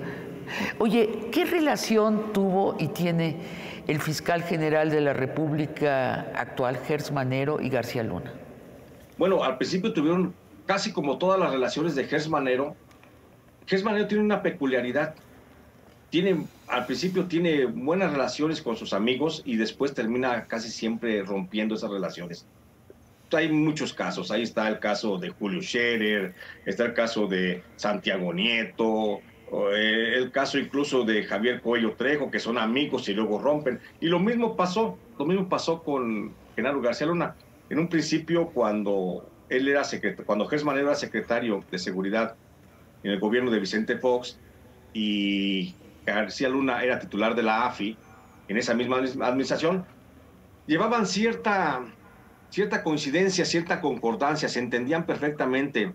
Oye, ¿qué relación tuvo y tiene el fiscal general de la República actual, Gers Manero y García Luna? Bueno, al principio tuvieron casi como todas las relaciones de Gers Manero, Gers Manero tiene una peculiaridad. Tiene, al principio tiene buenas relaciones con sus amigos y después termina casi siempre rompiendo esas relaciones. Hay muchos casos. Ahí está el caso de Julio Scherer, está el caso de Santiago Nieto, eh, el caso incluso de Javier Coelho Trejo, que son amigos y luego rompen. Y lo mismo pasó, lo mismo pasó con Genaro García Luna. En un principio, cuando él era secretario, cuando Gersman era secretario de seguridad en el gobierno de Vicente Fox y García Luna era titular de la AFI en esa misma administración, llevaban cierta, cierta coincidencia, cierta concordancia, se entendían perfectamente.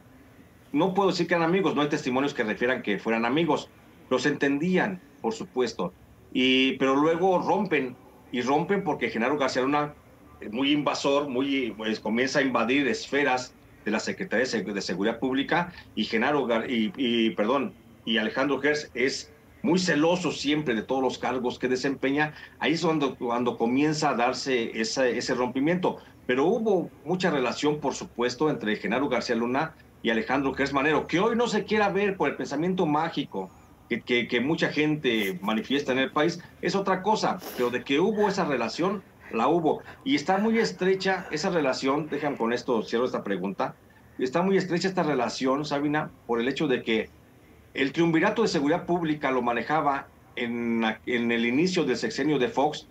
No puedo decir que eran amigos, no hay testimonios que refieran que fueran amigos, los entendían, por supuesto. Y, pero luego rompen, y rompen porque Genaro García Luna muy invasor, muy, pues comienza a invadir esferas de la Secretaría de Seguridad Pública y Genaro y, perdón, y Alejandro Gers es muy celoso siempre de todos los cargos que desempeña, ahí es cuando, cuando comienza a darse ese, ese rompimiento. Pero hubo mucha relación, por supuesto, entre Genaro García Luna y Alejandro Gers Manero, que hoy no se quiera ver por el pensamiento mágico que, que, que mucha gente manifiesta en el país, es otra cosa, pero de que hubo esa relación, la hubo. Y está muy estrecha esa relación, dejan con esto, cierro esta pregunta, está muy estrecha esta relación, Sabina, por el hecho de que el triunvirato de seguridad pública lo manejaba en, el inicio del sexenio de Fox,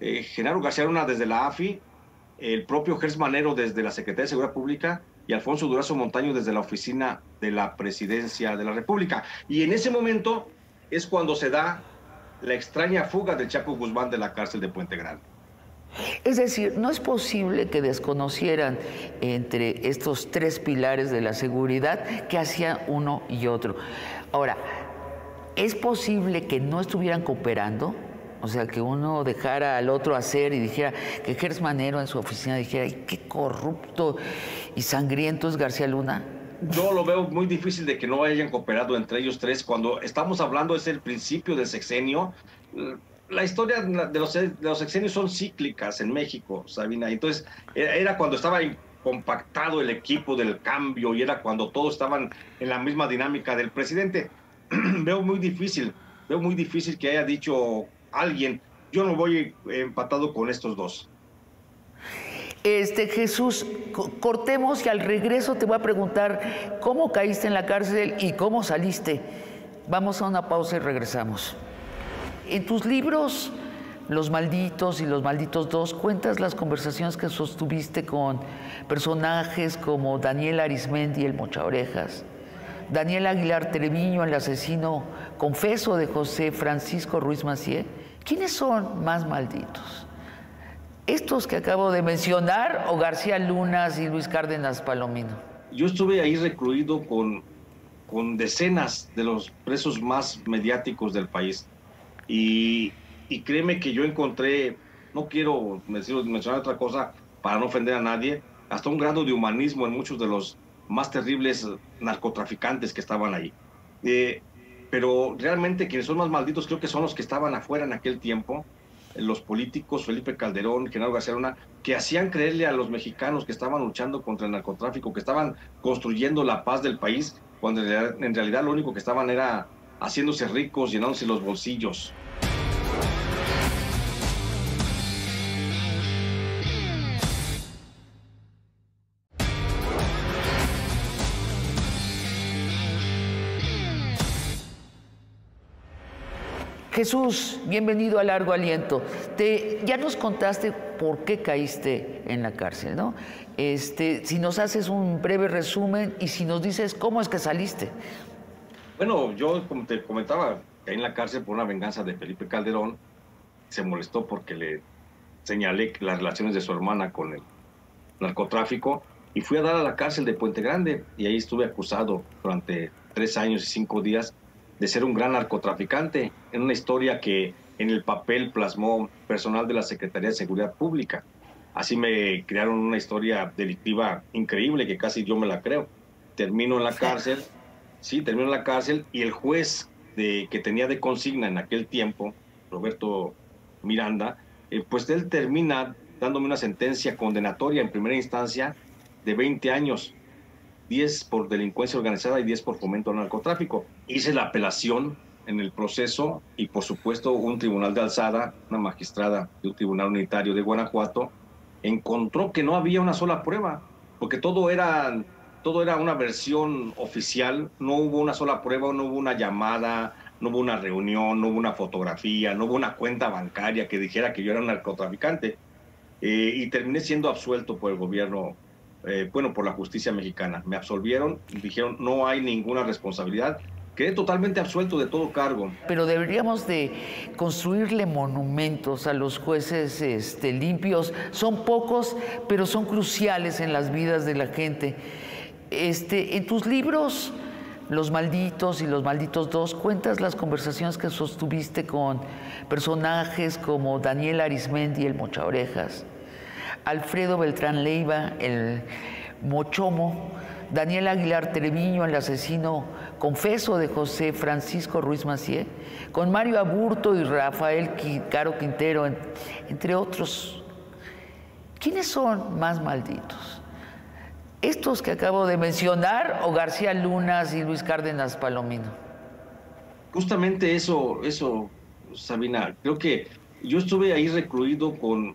eh, Genaro García Luna desde la AFI, el propio Gers Manero desde la Secretaría de Seguridad Pública y Alfonso Durazo Montaño desde la oficina de la Presidencia de la República. Y en ese momento es cuando se da la extraña fuga del Chapo Guzmán de la cárcel de Puente Grande. Es decir, no es posible que desconocieran entre estos tres pilares de la seguridad que hacían uno y otro. Ahora, ¿es posible que no estuvieran cooperando? O sea, que uno dejara al otro hacer y dijera que Gers Manero en su oficina dijera, qué corrupto y sangriento es García Luna. Yo lo veo muy difícil de que no hayan cooperado entre ellos tres. Cuando estamos hablando es el principio del sexenio, la historia de los, de los son cíclicas en México, Sabina. Entonces, era cuando estaba compactado el equipo del cambio y era cuando todos estaban en la misma dinámica del presidente. veo muy difícil, veo muy difícil que haya dicho alguien, yo no voy empatado con estos dos. Este Jesús, cortemos y al regreso te voy a preguntar cómo caíste en la cárcel y cómo saliste. Vamos a una pausa y regresamos. En tus libros Los Malditos y Los Malditos Dos, cuentas las conversaciones que sostuviste con personajes como Daniel Arismendi, el Mocha Orejas, Daniel Aguilar Treviño, el asesino confeso de José Francisco Ruiz Macié. ¿Quiénes son más malditos? ¿Estos que acabo de mencionar o García Lunas y Luis Cárdenas Palomino? Yo estuve ahí recluido con, con decenas de los presos más mediáticos del país. Y, y créeme que yo encontré, no quiero mencionar otra cosa para no ofender a nadie, hasta un grado de humanismo en muchos de los más terribles narcotraficantes que estaban ahí. Eh, pero realmente quienes son más malditos creo que son los que estaban afuera en aquel tiempo, los políticos, Felipe Calderón, Genaro García Luna, que hacían creerle a los mexicanos que estaban luchando contra el narcotráfico, que estaban construyendo la paz del país, cuando en realidad lo único que estaban era haciéndose ricos, llenándose los bolsillos. Jesús, bienvenido a Largo Aliento. Te, ya nos contaste por qué caíste en la cárcel, ¿no? Este, si nos haces un breve resumen y si nos dices cómo es que saliste. Bueno, yo como te comentaba, caí en la cárcel por una venganza de Felipe Calderón. Se molestó porque le señalé las relaciones de su hermana con el narcotráfico y fui a dar a la cárcel de Puente Grande y ahí estuve acusado durante tres años y cinco días de ser un gran narcotraficante, en una historia que en el papel plasmó personal de la Secretaría de Seguridad Pública. Así me crearon una historia delictiva increíble que casi yo me la creo. Termino en la cárcel, sí, termino en la cárcel y el juez de, que tenía de consigna en aquel tiempo, Roberto Miranda, eh, pues él termina dándome una sentencia condenatoria en primera instancia de 20 años 10 por delincuencia organizada y 10 por fomento al narcotráfico. Hice la apelación en el proceso y por supuesto un tribunal de alzada, una magistrada de un tribunal unitario de Guanajuato, encontró que no había una sola prueba, porque todo era, todo era una versión oficial, no hubo una sola prueba, no hubo una llamada, no hubo una reunión, no hubo una fotografía, no hubo una cuenta bancaria que dijera que yo era un narcotraficante. Eh, y terminé siendo absuelto por el gobierno eh, bueno, por la justicia mexicana. Me absolvieron, dijeron no hay ninguna responsabilidad. Quedé totalmente absuelto de todo cargo. Pero deberíamos de construirle monumentos a los jueces este, limpios. Son pocos, pero son cruciales en las vidas de la gente. Este, en tus libros, Los Malditos y Los Malditos Dos, cuentas las conversaciones que sostuviste con personajes como Daniel Arismendi, el Mocha Orejas, Alfredo Beltrán Leiva, el Mochomo, Daniel Aguilar Treviño, el asesino confeso de José Francisco Ruiz Macié, con Mario Aburto y Rafael Caro Quintero, entre otros. ¿Quiénes son más malditos? ¿Estos que acabo de mencionar o García Lunas y Luis Cárdenas Palomino? Justamente eso, eso, Sabina. Creo que yo estuve ahí recluido con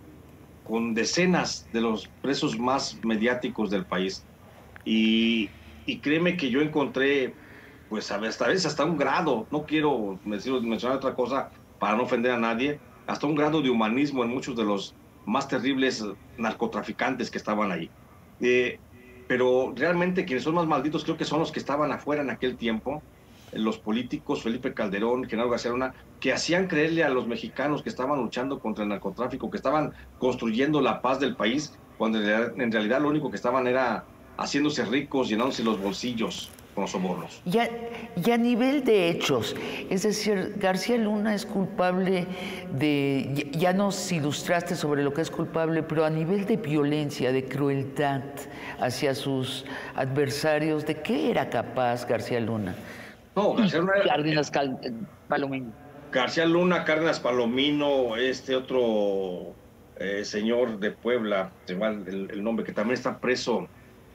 con decenas de los presos más mediáticos del país. Y, créeme que yo encontré, pues a veces hasta un grado, no quiero mencionar otra cosa para no ofender a nadie, hasta un grado de humanismo en muchos de los más terribles narcotraficantes que estaban ahí. Eh, pero realmente quienes son más malditos creo que son los que estaban afuera en aquel tiempo, los políticos, Felipe Calderón, Genaro García Luna, que hacían creerle a los mexicanos que estaban luchando contra el narcotráfico, que estaban construyendo la paz del país, cuando en realidad lo único que estaban era haciéndose ricos, llenándose los bolsillos con los sobornos. Y a, nivel de hechos, es decir, García Luna es culpable de, ya nos ilustraste sobre lo que es culpable, pero a nivel de violencia, de crueldad hacia sus adversarios, ¿de qué era capaz García Luna? No, García Luna. Cárdenas Palomino. García Luna, Cárdenas Palomino, este otro eh, señor de Puebla, se el, nombre, que también está preso,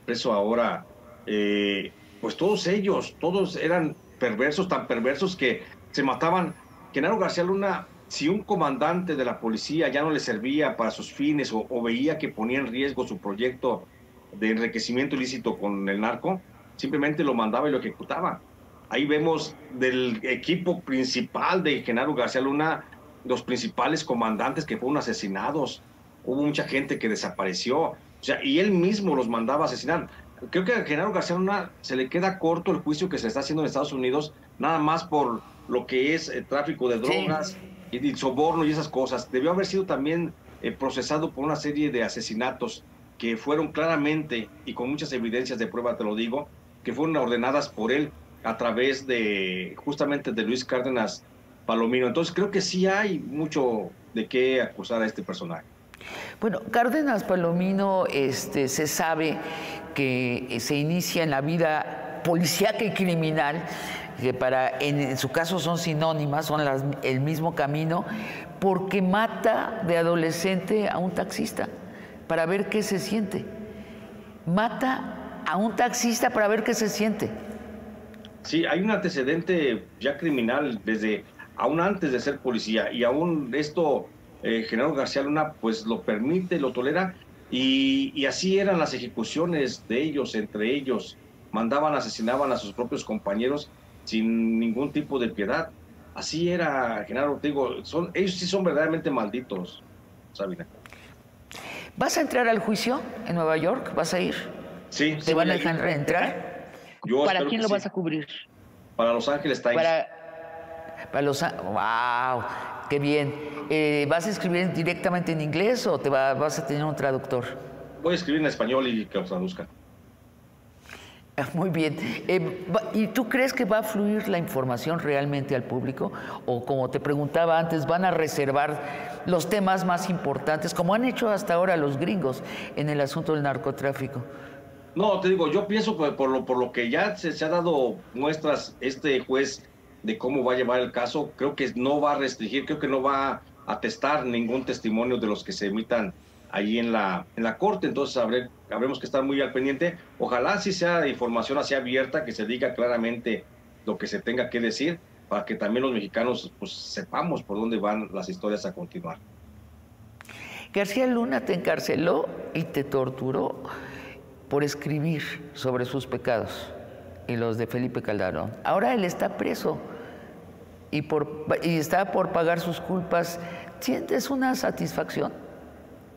preso ahora. Eh, pues todos ellos, todos eran perversos, tan perversos que se mataban. Genaro García Luna, si un comandante de la policía ya no le servía para sus fines o, veía que ponía en riesgo su proyecto de enriquecimiento ilícito con el narco, simplemente lo mandaba y lo ejecutaba. Ahí vemos del equipo principal de Genaro García Luna los principales comandantes que fueron asesinados. Hubo mucha gente que desapareció. O sea, y él mismo los mandaba a asesinar. Creo que a Genaro García Luna se le queda corto el juicio que se está haciendo en Estados Unidos, nada más por lo que es el tráfico de drogas y el soborno y esas cosas. Debió haber sido también eh, procesado por una serie de asesinatos que fueron claramente y con muchas evidencias de prueba, te lo digo, que fueron ordenadas por él a través de justamente de Luis Cárdenas Palomino. Entonces creo que sí hay mucho de qué acusar a este personaje. Bueno, Cárdenas Palomino este, se sabe que se inicia en la vida policíaca y criminal, que para, en, su caso son sinónimas, son el mismo camino, porque mata de adolescente a un taxista para ver qué se siente. Mata a un taxista para ver qué se siente. Sí, hay un antecedente ya criminal desde aún antes de ser policía y aún esto eh, General García Luna pues lo permite, lo tolera y, y, así eran las ejecuciones de ellos, entre ellos, mandaban, asesinaban a sus propios compañeros sin ningún tipo de piedad. Así era, Genaro, digo, son, ellos sí son verdaderamente malditos, Sabina. ¿Vas a entrar al juicio en Nueva York? ¿Vas a ir? Sí. ¿Te van a dejar reentrar? ¿Para quién lo vas a cubrir? Para Los Ángeles Times. Para, para Los ¡Wow! ¡Qué bien! Eh, ¿Vas a escribir directamente en inglés o te vas a tener un traductor? Voy a escribir en español y que lo traduzca. Muy bien. Eh, ¿Y tú crees que va a fluir la información realmente al público? O como te preguntaba antes, van a reservar los temas más importantes, como han hecho hasta ahora los gringos en el asunto del narcotráfico. No, te digo, yo pienso que por lo, por lo que ya se, se ha dado muestras este juez de cómo va a llevar el caso, creo que no va a restringir, creo que no va a atestar ningún testimonio de los que se emitan ahí en la, en la corte, entonces habré, habremos que estar muy al pendiente. Ojalá si sea información así abierta, que se diga claramente lo que se tenga que decir, para que también los mexicanos pues, sepamos por dónde van las historias a continuar. García Luna te encarceló y te torturó por escribir sobre sus pecados y los de Felipe Calderón. Ahora él está preso y, por, y está por pagar sus culpas. ¿Sientes una satisfacción?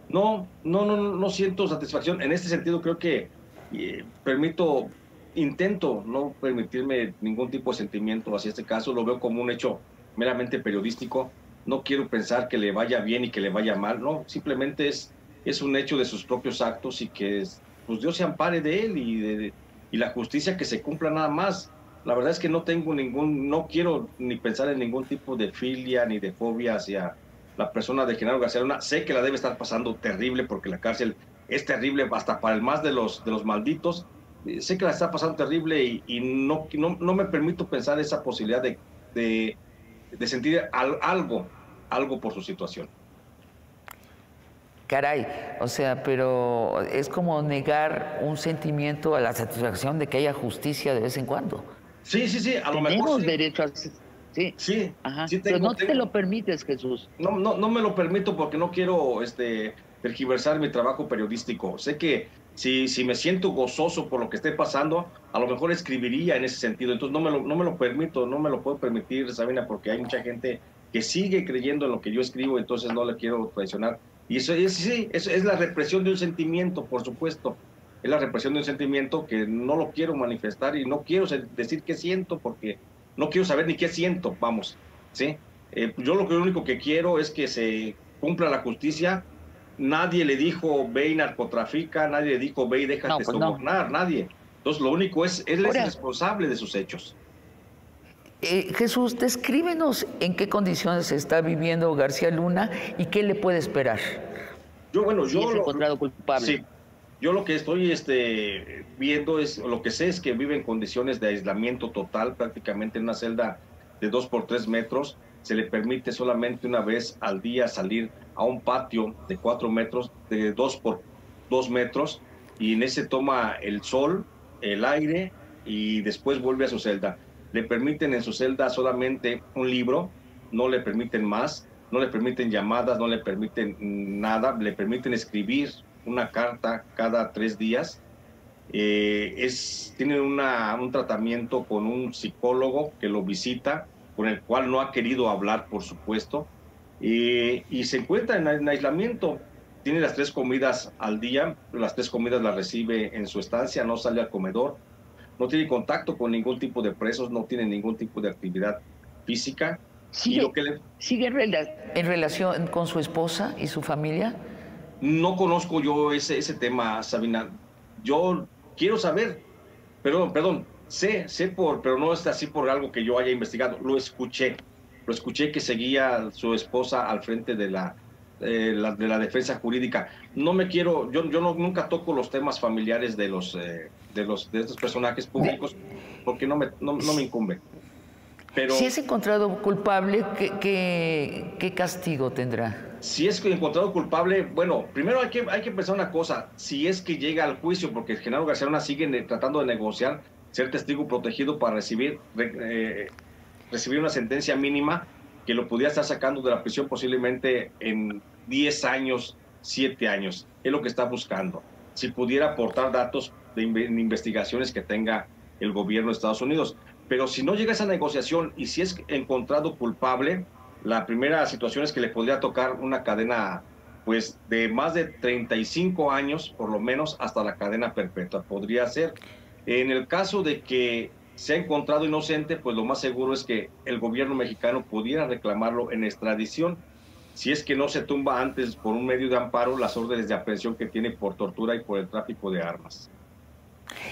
No, no, no, no siento satisfacción. En este sentido creo que eh, permito, intento no permitirme ningún tipo de sentimiento hacia este caso. Lo veo como un hecho meramente periodístico. No quiero pensar que le vaya bien y que le vaya mal. No, simplemente es, es un hecho de sus propios actos y que pues Dios se ampare de él y, de, y la justicia que se cumpla nada más. La verdad es que no tengo ningún, no quiero ni pensar en ningún tipo de filia ni de fobia hacia la persona de Genaro García Luna. Sé que la debe estar pasando terrible porque la cárcel es terrible hasta para el más de los, de los malditos. Eh, sé que la está pasando terrible y, no, no, me permito pensar esa posibilidad de, de, sentir algo, algo por su situación. Caray, o sea, pero es como negar un sentimiento a la satisfacción de que haya justicia de vez en cuando. Sí, sí, sí, a lo mejor. derecho a Sí, sí, pero no te lo permites, Jesús. No, no, no me lo permito porque no quiero este, tergiversar mi trabajo periodístico. Sé que si, si me siento gozoso por lo que esté pasando, a lo mejor escribiría en ese sentido. Entonces no me lo, no me lo permito, no me lo puedo permitir, Sabina, porque hay mucha gente que sigue creyendo en lo que yo escribo, entonces no le quiero traicionar. Y eso es, sí, eso es la represión de un sentimiento, por supuesto. Es la represión de un sentimiento que no lo quiero manifestar y no quiero decir qué siento porque no quiero saber ni qué siento, vamos, ¿sí? Eh, yo lo, que, lo único que quiero es que se cumpla la justicia. Nadie le dijo ve y narcotrafica, nadie le dijo ve y déjate pues sobornar, nadie. Entonces lo único es, él es responsable de sus hechos. Eh, Jesús, descríbenos en qué condiciones está viviendo García Luna y qué le puede esperar. Yo, bueno, yo. lo, encontrado culpable. Sí, yo lo que estoy este, viendo es, lo que sé es que vive en condiciones de aislamiento total, prácticamente en una celda de dos por tres metros. Se le permite solamente una vez al día salir a un patio de cuatro metros, de dos por dos metros, y en ese toma el sol, el aire, y después vuelve a su celda. Le permiten en su celda solamente un libro, no le permiten más, no le permiten llamadas, no le permiten nada, le permiten escribir una carta cada tres días. Eh, es, tiene una, un tratamiento con un psicólogo que lo visita, con el cual no ha querido hablar, por supuesto. y se encuentra en, aislamiento. Tiene las tres comidas al día, las tres comidas las recibe en su estancia, no sale al comedor, no tiene contacto con ningún tipo de presos, no tiene ningún tipo de actividad física. ¿Sigue, ¿sigue en relación con su esposa y su familia? No conozco yo ese, ese tema, Sabina. Yo quiero saber, perdón, perdón, sé, sé por, pero no es así por algo que yo haya investigado, lo escuché lo escuché que seguía su esposa al frente de la, de la defensa jurídica. No me quiero, yo, yo no, nunca toco los temas familiares de los, eh, de los de estos personajes públicos porque no me, no, me incumbe. Pero, si es encontrado culpable, ¿qué, qué, castigo tendrá? Si es encontrado culpable, bueno, primero hay que, hay que pensar una cosa, si es que llega al juicio, porque Genaro García Luna sigue tratando de negociar ser testigo protegido para recibir eh, recibir una sentencia mínima que lo pudiera estar sacando de la prisión posiblemente en 10 años, 7 años. Es lo que está buscando. Si pudiera aportar datos de investigaciones que tenga el gobierno de Estados Unidos. Pero si no llega a esa negociación y si es encontrado culpable, la primera situación es que le podría tocar una cadena pues de más de 35 años, por lo menos, hasta la cadena perpetua. Podría ser. En el caso de que se ha encontrado inocente, pues lo más seguro es que el gobierno mexicano pudiera reclamarlo en extradición, si es que no se tumba antes por un medio de amparo las órdenes de aprehensión que tiene por tortura y por el tráfico de armas.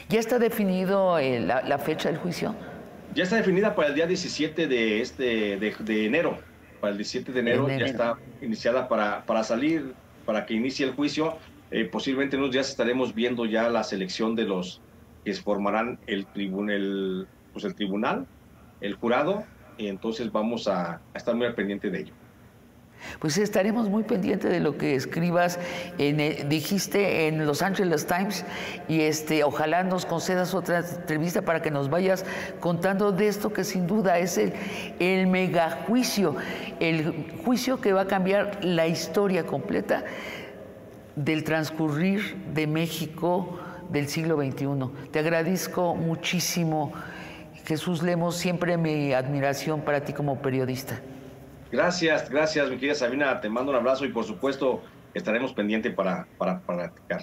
¿Ya está definido eh, la, fecha del juicio? Ya está definida para el día 17 de, este, de, enero. Para el 17 de enero, ya está iniciada para, para salir, para que inicie el juicio. Eh, posiblemente en unos días estaremos viendo ya la selección de los que formarán el, tribunal, pues el tribunal, el jurado, y entonces vamos a, estar muy al pendiente de ello. Pues estaremos muy pendientes de lo que escribas, en, eh, dijiste en Los Angeles Times, y este, ojalá nos concedas otra entrevista para que nos vayas contando de esto que sin duda es el, el megajuicio, el juicio que va a cambiar la historia completa del transcurrir de México del siglo XXI. Te agradezco muchísimo, Jesús Lemos, siempre mi admiración para ti como periodista. Gracias, gracias, mi querida Sabina, te mando un abrazo y por supuesto estaremos pendientes para, para, para practicar.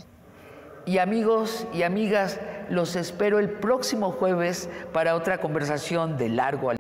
Y amigos y amigas, los espero el próximo jueves para otra conversación de largo al